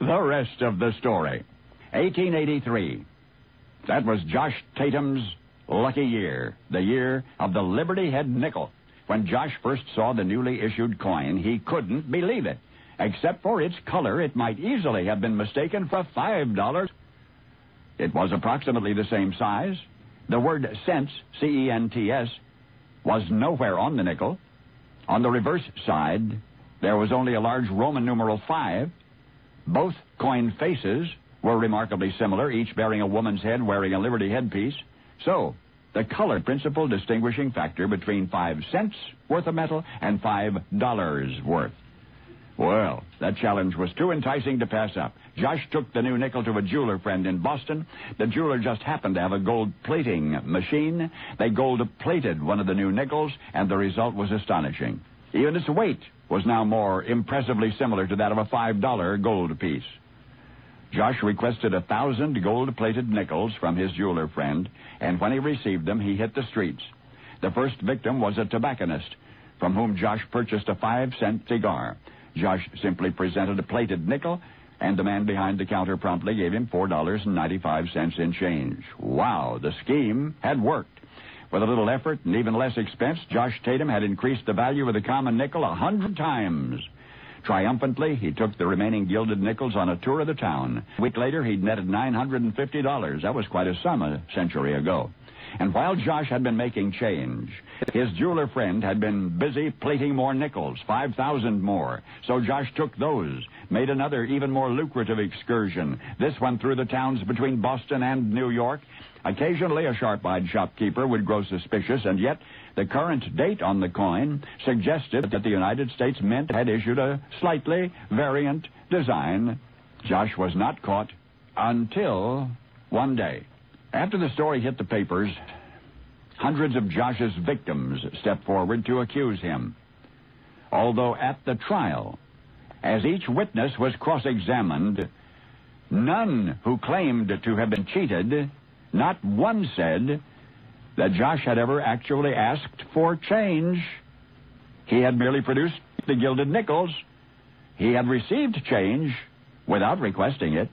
the rest of the story. 1883. That was Josh Tatum's lucky year, the year of the Liberty Head nickel. When Josh first saw the newly issued coin, he couldn't believe it. Except for its color, it might easily have been mistaken for $5. It was approximately the same size. The word cents, C E N T S, was nowhere on the nickel. On the reverse side, there was only a large Roman numeral 5. Both coin faces were remarkably similar, each bearing a woman's head wearing a Liberty headpiece. So, the color principal distinguishing factor between five cents worth of metal and five dollars worth. Well, that challenge was too enticing to pass up. Josh took the new nickel to a jeweler friend in Boston. The jeweler just happened to have a gold plating machine. They gold plated one of the new nickels, and the result was astonishing. Even its weight was now more impressively similar to that of a $5 gold piece. Josh requested a thousand gold plated nickels from his jeweler friend, and when he received them, he hit the streets. The first victim was a tobacconist, from whom Josh purchased a five cent cigar. Josh simply presented a plated nickel, and the man behind the counter promptly gave him $4.95 in change. Wow, the scheme had worked. With a little effort and even less expense, Josh Tatum had increased the value of the common nickel a hundred times. Triumphantly, he took the remaining gilded nickels on a tour of the town. A week later, he'd netted $950. That was quite a sum a century ago. And while Josh had been making change, his jeweler friend had been busy plating more nickels, 5,000 more. So Josh took those, made another even more lucrative excursion, this one through the towns between Boston and New York. Occasionally, a sharp-eyed shopkeeper would grow suspicious, and yet the current date on the coin suggested that the United States Mint had issued a slightly variant design. Josh was not caught until one day. After the story hit the papers, hundreds of Josh's victims stepped forward to accuse him. Although at the trial, as each witness was cross examined, none who claimed to have been cheated, not one said that Josh had ever actually asked for change. He had merely produced the gilded nickels. He had received change without requesting it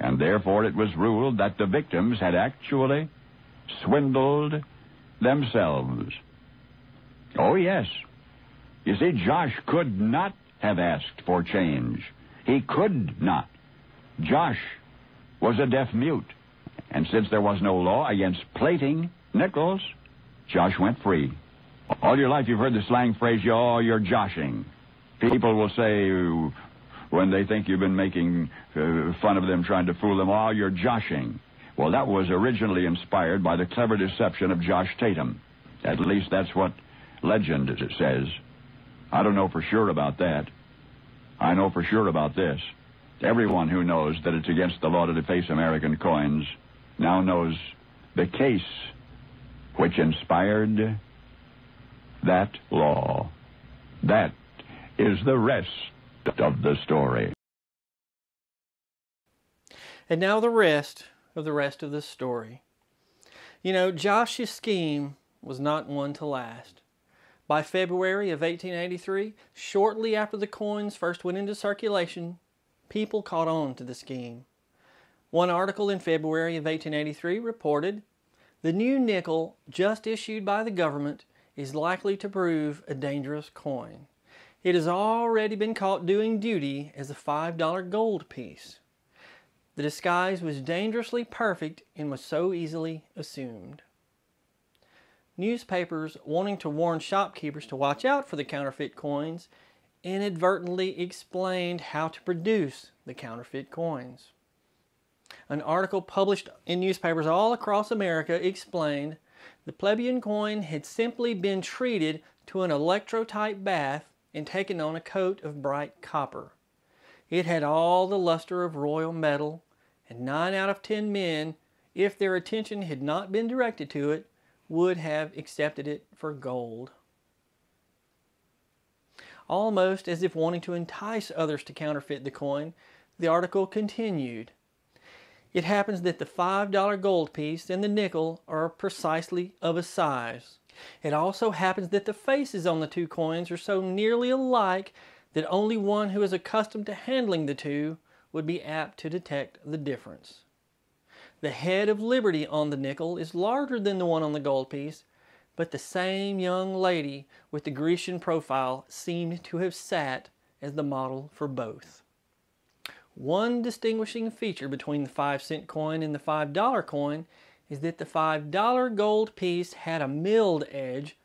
and therefore it was ruled that the victims had actually swindled themselves. Oh, yes. You see, Josh could not have asked for change. He could not. Josh was a deaf mute. And since there was no law against plating nickels, Josh went free. All your life you've heard the slang phrase, oh, you're joshing. People will say, when they think you've been making uh, fun of them, trying to fool them. Oh, you're joshing. Well, that was originally inspired by the clever deception of Josh Tatum. At least that's what legend says. I don't know for sure about that. I know for sure about this. Everyone who knows that it's against the law to deface American coins now knows the case which inspired that law. That is the rest of the story. And now the rest of the rest of the story. You know, Josh's scheme was not one to last. By February of 1883, shortly after the coins first went into circulation, people caught on to the scheme. One article in February of 1883 reported the new nickel just issued by the government is likely to prove a dangerous coin. It has already been caught doing duty as a $5 gold piece. The disguise was dangerously perfect and was so easily assumed. Newspapers wanting to warn shopkeepers to watch out for the counterfeit coins inadvertently explained how to produce the counterfeit coins. An article published in newspapers all across America explained the plebeian coin had simply been treated to an electrotype bath and taken on a coat of bright copper. It had all the luster of royal metal, and nine out of ten men, if their attention had not been directed to it, would have accepted it for gold. Almost as if wanting to entice others to counterfeit the coin, the article continued. It happens that the $5 gold piece and the nickel are precisely of a size. It also happens that the faces on the two coins are so nearly alike that only one who is accustomed to handling the two would be apt to detect the difference. The head of Liberty on the nickel is larger than the one on the gold piece, but the same young lady with the Grecian profile seemed to have sat as the model for both. One distinguishing feature between the 5 cent coin and the $5 coin is that the $5 gold piece had a milled edge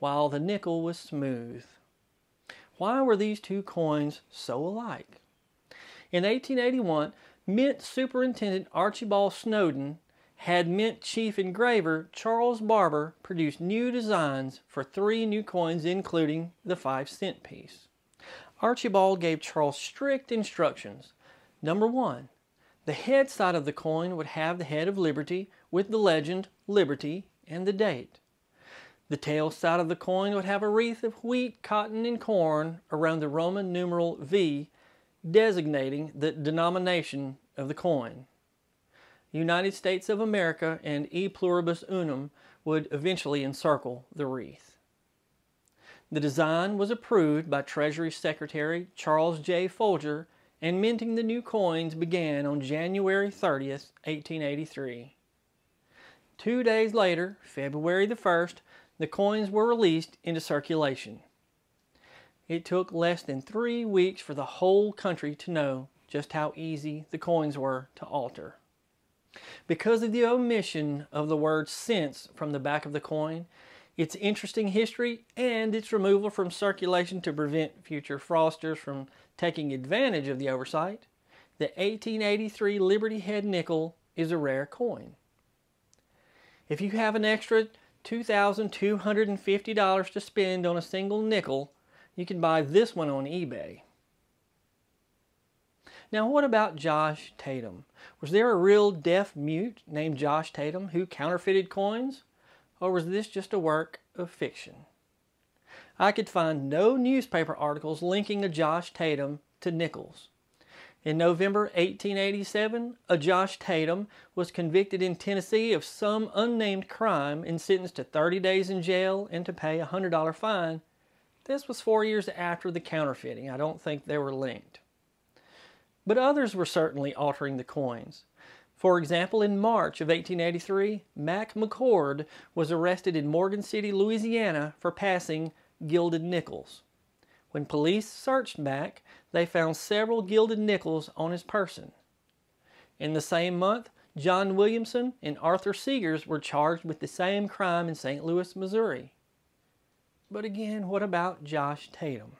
while the nickel was smooth. Why were these two coins so alike? In 1881, Mint Superintendent Archibald Snowden had Mint Chief Engraver Charles Barber produce new designs for three new coins, including the 5 cent piece. Archibald gave Charles strict instructions. Number one, the head side of the coin would have the head of Liberty with the legend Liberty and the date. The tail side of the coin would have a wreath of wheat, cotton, and corn around the Roman numeral V, designating the denomination of the coin. United States of America and E pluribus unum would eventually encircle the wreath. The design was approved by Treasury Secretary Charles J. Folger, and minting the new coins began on January 30, 1883. Two days later, February the 1st, the coins were released into circulation. It took less than three weeks for the whole country to know just how easy the coins were to alter. Because of the omission of the word cents from the back of the coin, its interesting history, and its removal from circulation to prevent future fraudsters from taking advantage of the oversight, the 1883 Liberty Head nickel is a rare coin. If you have an extra $2,250 to spend on a single nickel, you can buy this one on eBay. Now, what about Josh Tatum? Was there a real deaf mute named Josh Tatum who counterfeited coins? Or was this just a work of fiction? I could find no newspaper articles linking a Josh Tatum to nickels. In November 1887, a Josh Tatum was convicted in Tennessee of some unnamed crime and sentenced to 30 days in jail and to pay a $100 fine. This was four years after the counterfeiting. I don't think they were linked. But others were certainly altering the coins. For example, in March of 1883, Mac McCord was arrested in Morgan City, Louisiana for passing gilded nickels. When police searched Mac, they found several gilded nickels on his person. In the same month, John Williamson and Arthur Seegers were charged with the same crime in St. Louis, Missouri. But again, what about Josh Tatum?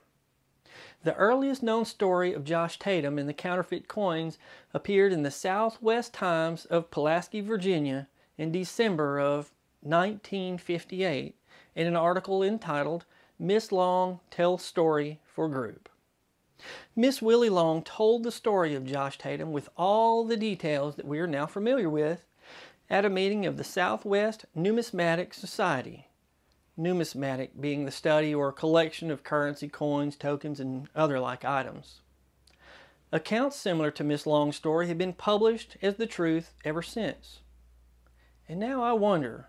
The earliest known story of Josh Tatum and the counterfeit coins appeared in the Southwest Times of Pulaski, Virginia in December of 1958 in an article entitled Miss Long Tells Story for Group. Miss Willie Long told the story of Josh Tatum with all the details that we are now familiar with at a meeting of the Southwest Numismatic Society numismatic being the study or collection of currency, coins, tokens, and other like items. Accounts similar to Miss Long's story have been published as the truth ever since. And now I wonder,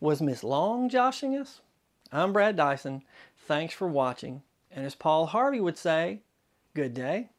was Miss Long joshing us? I'm Brad Dison. Thanks for watching. And as Paul Harvey would say, good day.